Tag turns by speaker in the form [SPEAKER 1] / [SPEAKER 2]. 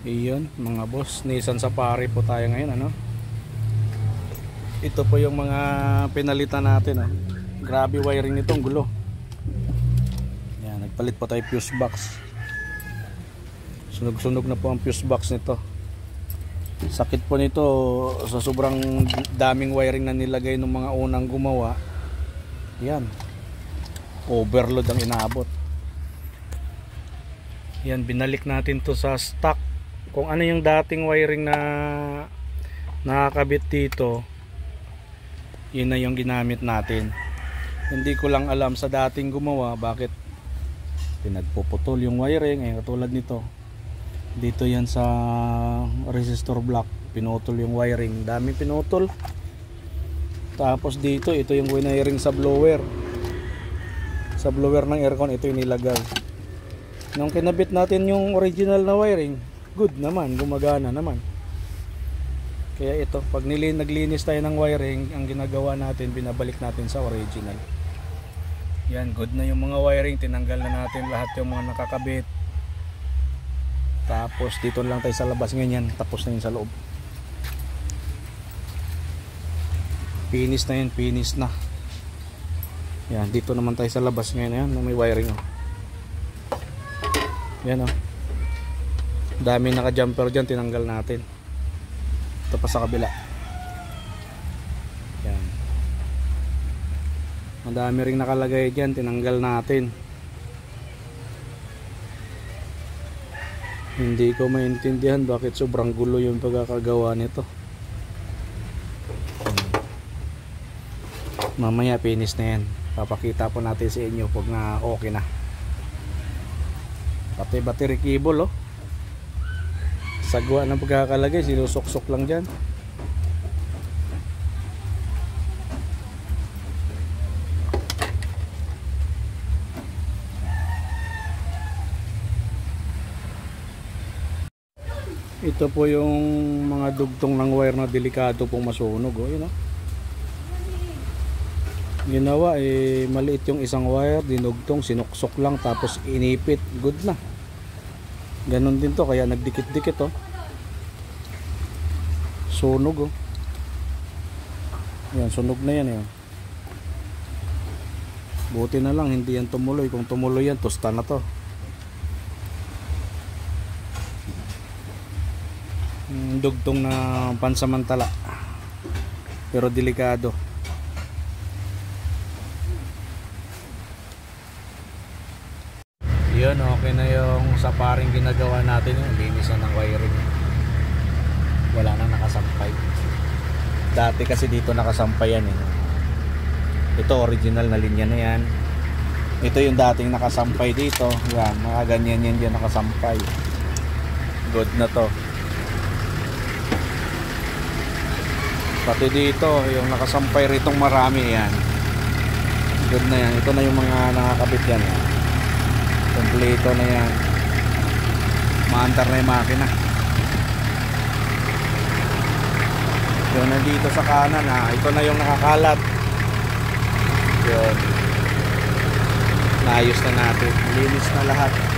[SPEAKER 1] Iyon, mga boss, Nissan Safari po tayo ngayon, ano? Ito po yung mga pinalitan natin, oh. Grabe wiring nitong gulo. Yan, nagpalit po tayo fuse box. Sunog-sunog na po ang fuse box nito. Sakit po nito sa sobrang daming wiring na nilagay ng mga unang gumawa. Yan. Overload ang inaabot. Yan, binalik natin to sa stock kung ano yung dating wiring na nakakabit dito yun na yung ginamit natin. Hindi ko lang alam sa dating gumawa bakit pinagpuputol yung wiring. Eh katulad nito. Dito yan sa resistor block. Pinutol yung wiring. Daming pinutol. Tapos dito ito yung wiring sa blower. Sa blower ng aircon ito yung nilagay. Nung kinabit natin yung original na wiring good naman, gumagana naman. Kaya ito, pag nilin, naglinis tayo ng wiring, ang ginagawa natin, binabalik natin sa original. Yan, good na yung mga wiring, tinanggal na natin lahat yung mga nakakabit. Tapos dito lang tayo sa labas ngayon, tapos na yun sa loob. Finish na yun, finish na. Yan, dito naman tayo sa labas ngayon, yan, may wiring oh. Yan oh dami naka jumper dyan tinanggal natin. Ito pa sa kabila. Yan. Ang dami ring nakalagay dyan tinanggal natin. Hindi ko maintindihan bakit sobrang gulo yung pagkakagawa nito. Mamaya finish na yan. Papakita po natin sa inyo pag na okay na. Pati battery cable oh sagwa ng pagkakalagay sinusuksok lang dyan ito po yung mga dugtong ng wire na delikado pong masunog oh, yun, oh. ginawa eh maliit yung isang wire dinugtong sinuksok lang tapos inipit good na Ganon din to kaya nagdikit-dikit oh. Sunog oh. Yan, sunog na yan eh. Buti na lang hindi yan tumuloy. Kung tumuloy yan, tosta na to. Hmm, dugtong na pansamantala. Pero delikado. yun okay na yung sa paring ginagawa natin yung linis ng wiring wala nang nakasampay. Dati kasi dito nakasampay yan eh. ito original na linya na yan. Ito yung dating nakasampay dito. Yan mga ganyan yan dyan nakasampay. Good na to. Pati dito yung nakasampay ritong marami yan. Good na yan. Ito na yung mga nakakabit yan. Kompleto na yan. Maandar na yung makina yun nandito sa kanan ha? Ito na yung nakakalat. Yun. Naayos na natin. Linis na lahat